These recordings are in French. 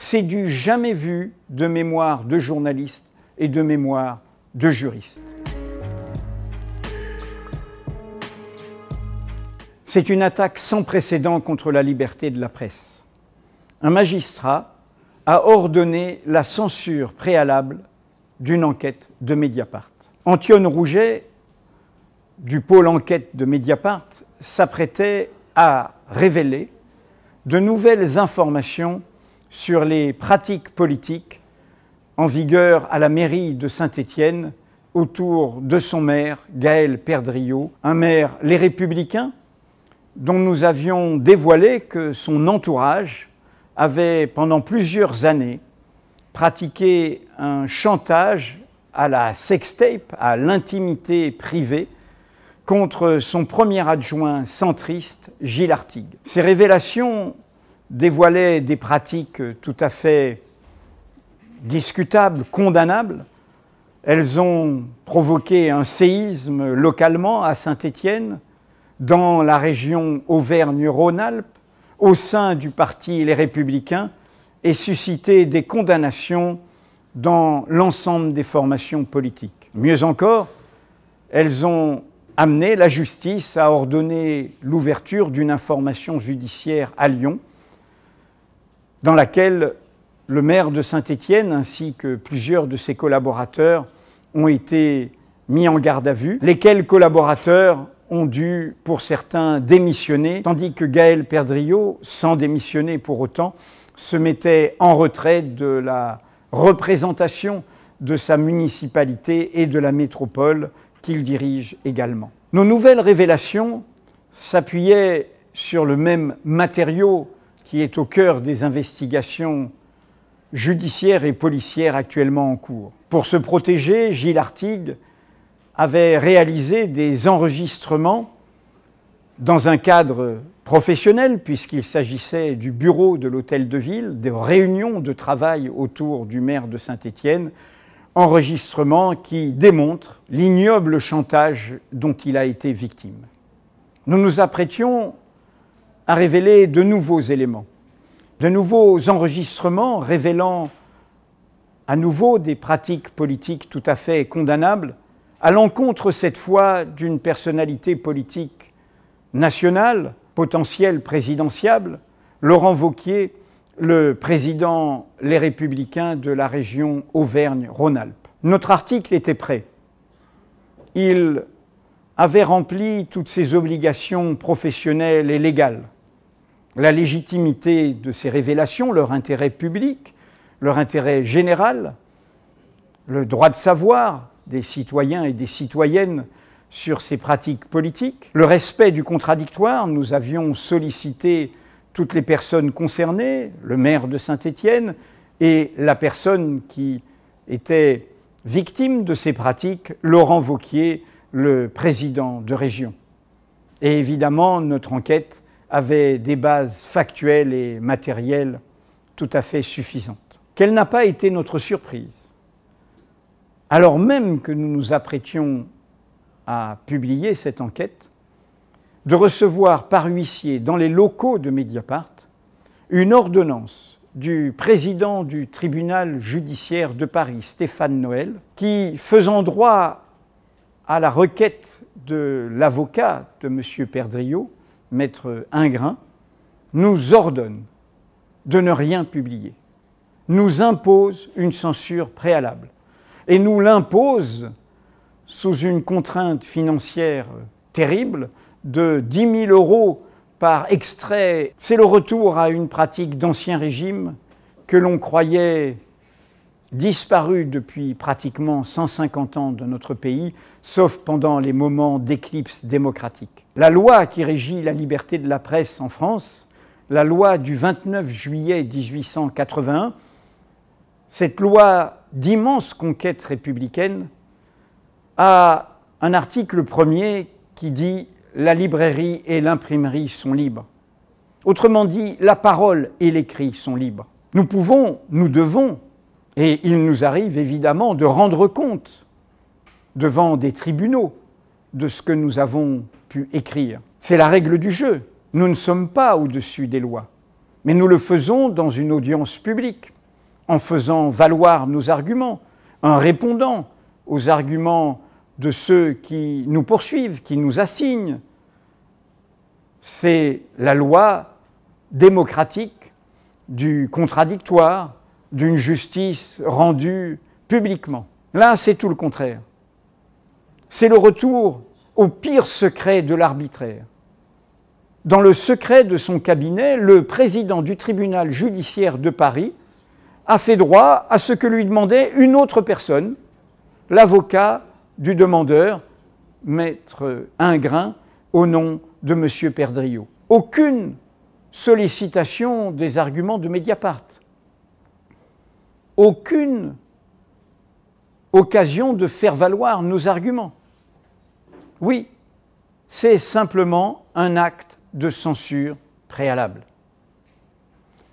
C'est du jamais vu de mémoire de journalistes et de mémoire de juristes. C'est une attaque sans précédent contre la liberté de la presse. Un magistrat a ordonné la censure préalable d'une enquête de Mediapart. Antionne Rouget, du pôle enquête de Mediapart, s'apprêtait à révéler de nouvelles informations sur les pratiques politiques en vigueur à la mairie de Saint-Étienne autour de son maire, Gaël Perdriau, un maire Les Républicains, dont nous avions dévoilé que son entourage avait pendant plusieurs années pratiqué un chantage à la sextape, à l'intimité privée, contre son premier adjoint centriste, Gilles Artigue. Ces révélations dévoilaient des pratiques tout à fait discutables, condamnables. Elles ont provoqué un séisme localement à Saint-Étienne, dans la région Auvergne-Rhône-Alpes, au sein du parti Les Républicains, et suscité des condamnations dans l'ensemble des formations politiques. Mieux encore, elles ont amené la justice à ordonner l'ouverture d'une information judiciaire à Lyon, dans laquelle le maire de Saint-Étienne ainsi que plusieurs de ses collaborateurs ont été mis en garde à vue, lesquels collaborateurs ont dû, pour certains, démissionner, tandis que Gaël Perdriau, sans démissionner pour autant, se mettait en retrait de la représentation de sa municipalité et de la métropole qu'il dirige également. Nos nouvelles révélations s'appuyaient sur le même matériau qui est au cœur des investigations judiciaires et policières actuellement en cours. Pour se protéger, Gilles Artigue avait réalisé des enregistrements dans un cadre professionnel, puisqu'il s'agissait du bureau de l'hôtel de ville, des réunions de travail autour du maire de Saint-Étienne, enregistrements qui démontrent l'ignoble chantage dont il a été victime. Nous nous apprêtions à révéler de nouveaux éléments, de nouveaux enregistrements révélant à nouveau des pratiques politiques tout à fait condamnables, à l'encontre cette fois d'une personnalité politique nationale, potentielle présidentiable, Laurent Vauquier, le président Les Républicains de la région Auvergne-Rhône-Alpes. Notre article était prêt. Il avait rempli toutes ses obligations professionnelles et légales la légitimité de ces révélations, leur intérêt public, leur intérêt général, le droit de savoir des citoyens et des citoyennes sur ces pratiques politiques, le respect du contradictoire. Nous avions sollicité toutes les personnes concernées, le maire de Saint-Étienne et la personne qui était victime de ces pratiques, Laurent Vauquier, le président de région. Et évidemment, notre enquête avait des bases factuelles et matérielles tout à fait suffisantes. Quelle n'a pas été notre surprise Alors même que nous nous apprêtions à publier cette enquête, de recevoir par huissier dans les locaux de Mediapart une ordonnance du président du tribunal judiciaire de Paris, Stéphane Noël, qui, faisant droit à la requête de l'avocat de M. Perdriau, maître Ingrain, nous ordonne de ne rien publier, nous impose une censure préalable et nous l'impose sous une contrainte financière terrible de 10 000 euros par extrait. C'est le retour à une pratique d'ancien régime que l'on croyait disparu depuis pratiquement 150 ans de notre pays, sauf pendant les moments d'éclipse démocratique. La loi qui régit la liberté de la presse en France, la loi du 29 juillet 1881, cette loi d'immense conquête républicaine, a un article premier qui dit La librairie et l'imprimerie sont libres. Autrement dit, la parole et l'écrit sont libres. Nous pouvons, nous devons et il nous arrive évidemment de rendre compte devant des tribunaux de ce que nous avons pu écrire. C'est la règle du jeu. Nous ne sommes pas au-dessus des lois. Mais nous le faisons dans une audience publique, en faisant valoir nos arguments, en répondant aux arguments de ceux qui nous poursuivent, qui nous assignent. C'est la loi démocratique du contradictoire, d'une justice rendue publiquement. Là, c'est tout le contraire. C'est le retour au pire secret de l'arbitraire. Dans le secret de son cabinet, le président du tribunal judiciaire de Paris a fait droit à ce que lui demandait une autre personne, l'avocat du demandeur, maître Ingrin, au nom de M. Perdriau. Aucune sollicitation des arguments de Mediapart. Aucune occasion de faire valoir nos arguments. Oui, c'est simplement un acte de censure préalable.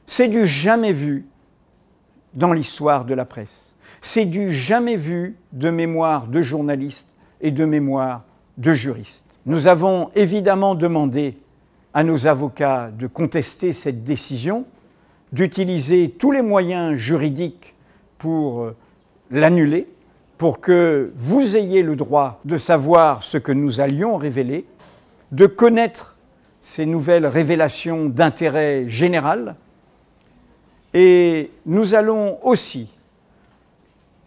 C'est du jamais vu dans l'histoire de la presse. C'est du jamais vu de mémoire de journalistes et de mémoire de juristes. Nous avons évidemment demandé à nos avocats de contester cette décision, d'utiliser tous les moyens juridiques pour euh, l'annuler, pour que vous ayez le droit de savoir ce que nous allions révéler, de connaître ces nouvelles révélations d'intérêt général. Et nous allons aussi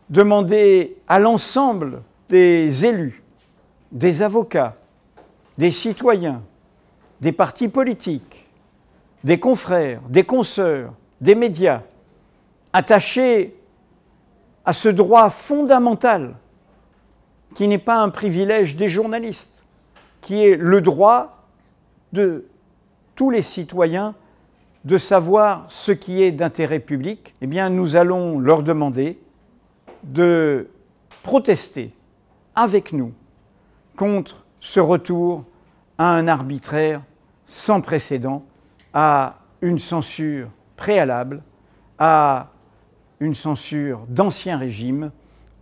demander à l'ensemble des élus, des avocats, des citoyens, des partis politiques, des confrères, des consoeurs, des médias, attachés à ce droit fondamental qui n'est pas un privilège des journalistes, qui est le droit de tous les citoyens de savoir ce qui est d'intérêt public, eh nous allons leur demander de protester avec nous contre ce retour à un arbitraire sans précédent, à une censure préalable, à une censure d'ancien régime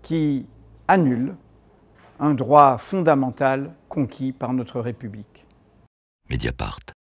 qui annule un droit fondamental conquis par notre République. Mediapart.